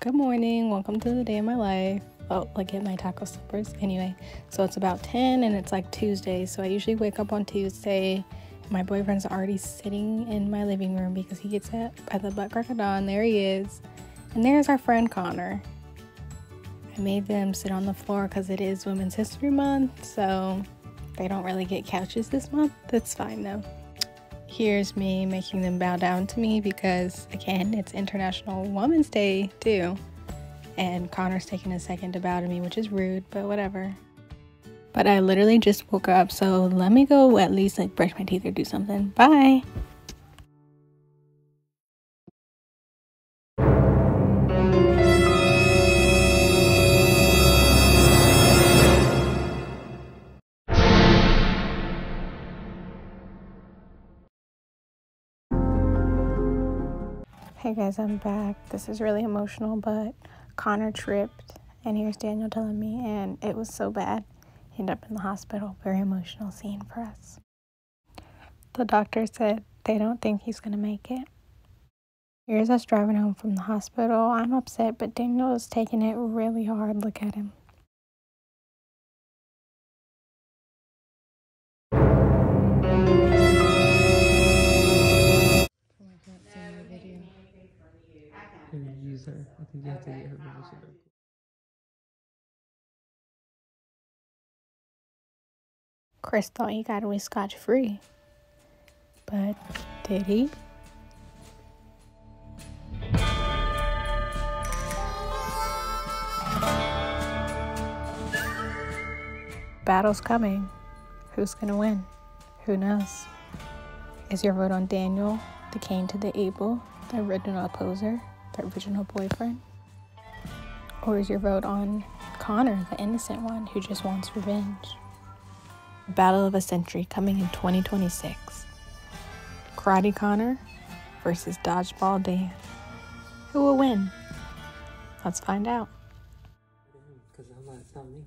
Good morning. Welcome to the day of my life. Oh, like at my taco slippers. Anyway, so it's about 10 and it's like Tuesday. So I usually wake up on Tuesday. My boyfriend's already sitting in my living room because he gets up at the butt crack of dawn. There he is. And there's our friend Connor. I made them sit on the floor because it is Women's History Month. So they don't really get couches this month. That's fine though here's me making them bow down to me because, again, it's International Women's Day too. And Connor's taking a second to bow to me, which is rude, but whatever. But I literally just woke up, so let me go at least like brush my teeth or do something. Bye. Hey guys, I'm back. This is really emotional, but Connor tripped, and here's Daniel telling me, and it was so bad. He ended up in the hospital. Very emotional scene for us. The doctor said they don't think he's gonna make it. Here's us driving home from the hospital. I'm upset, but Daniel is taking it really hard. Look at him. Think you have to get her permission. Chris thought he got away scotch free. But did he? Battle's coming. Who's gonna win? Who knows? Is your vote on Daniel, the Cain to the Abel, the original opposer? The original boyfriend? Or is your vote on Connor, the innocent one who just wants revenge? Battle of a Century coming in 2026. Karate Connor versus Dodgeball Dan. Who will win? Let's find out. Because I'm not, it's not me.